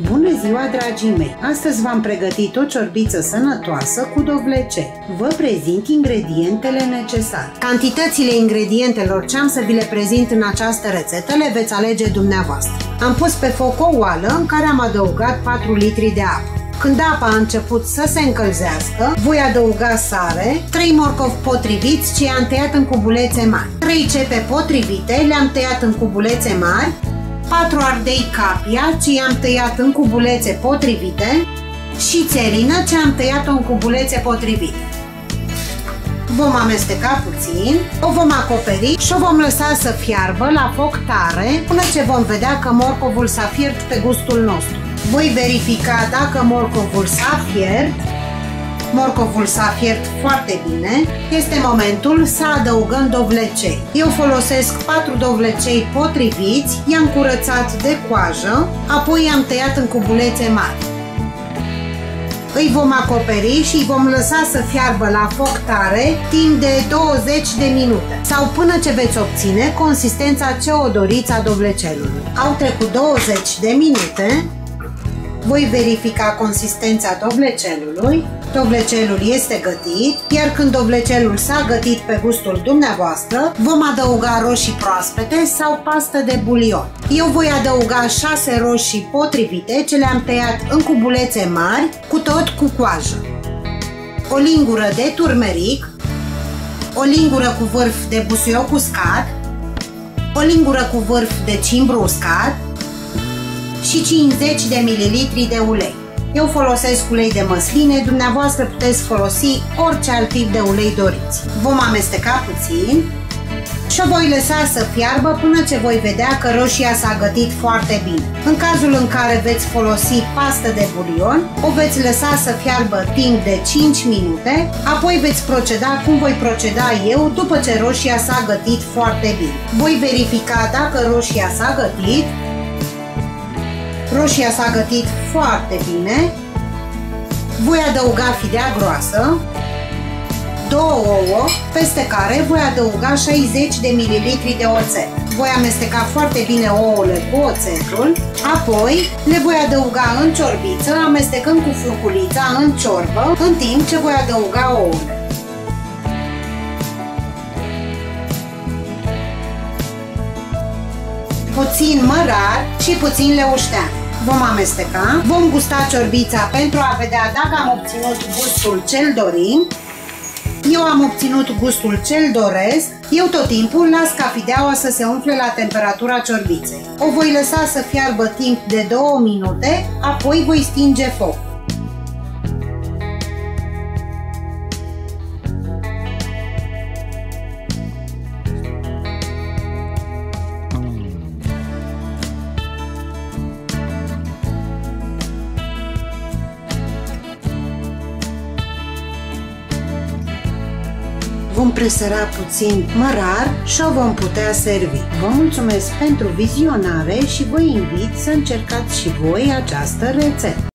Bună ziua, dragii mei! Astăzi v-am pregătit o ciorbiță sănătoasă cu dovlecei. Vă prezint ingredientele necesare. Cantitățile ingredientelor ce am să vi le prezint în această rețetă le veți alege dumneavoastră. Am pus pe foc o oală în care am adăugat 4 litri de apă. Când apa a început să se încălzească, voi adăuga sare, 3 morcovi potriviți ce i-am tăiat în cubulețe mari, 3 cepe potrivite le-am tăiat în cubulețe mari, 4 ardei capia, ce ți-am tăiat în cubulețe potrivite și țerină, ce am tăiat în cubulețe potrivite. Vom amesteca puțin, o vom acoperi și o vom lăsa să fiarbă la foc tare până ce vom vedea că morcovul s-a fiert pe gustul nostru. Voi verifica dacă morcovul s-a fiert morcovul s-a fiert foarte bine, este momentul să adăugăm dovlecei. Eu folosesc 4 dovlecei potriviți, i-am curățat de coajă, apoi i-am tăiat în cubulețe mari. Îi vom acoperi și îi vom lăsa să fiarbă la foc tare timp de 20 de minute sau până ce veți obține consistența ce o doriți a dovlecelului. Au trecut 20 de minute, voi verifica consistența dovlecelului. Dovlecelul este gătit, iar când dovlecelul s-a gătit pe gustul dumneavoastră, vom adăuga roșii proaspete sau pastă de bulion. Eu voi adăuga 6 roșii potrivite ce le-am tăiat în cubulețe mari, cu tot cu coajă. O lingură de turmeric, o lingură cu vârf de busuioc uscat, o lingură cu vârf de cimbru uscat, și 50 de ml de ulei. Eu folosesc ulei de măsline, dumneavoastră puteți folosi orice alt tip de ulei doriți. Vom amesteca puțin și o voi lăsa să fiarbă până ce voi vedea că roșia s-a gătit foarte bine. În cazul în care veți folosi pastă de bulion, o veți lăsa să fiarbă timp de 5 minute, apoi veți proceda cum voi proceda eu după ce roșia s-a gătit foarte bine. Voi verifica dacă roșia s-a gătit Roșia s-a gătit foarte bine. Voi adăuga fidea groasă, două ouă, peste care voi adăuga 60 de ml de oțet. Voi amesteca foarte bine ouăle cu oțetul, apoi le voi adăuga în ciorbiță, amestecând cu furculița în ciorbă, în timp ce voi adăuga ouăle. puțin mărar și puțin leuștean vom amesteca, vom gusta ciorbița pentru a vedea dacă am obținut gustul cel dorim. Eu am obținut gustul cel doresc, eu tot timpul las ca fideaua să se umfle la temperatura ciorbiței. O voi lăsa să fiarbă timp de 2 minute, apoi voi stinge focul. Vom presăra puțin mărar și o vom putea servi. Vă mulțumesc pentru vizionare și vă invit să încercați și voi această rețetă.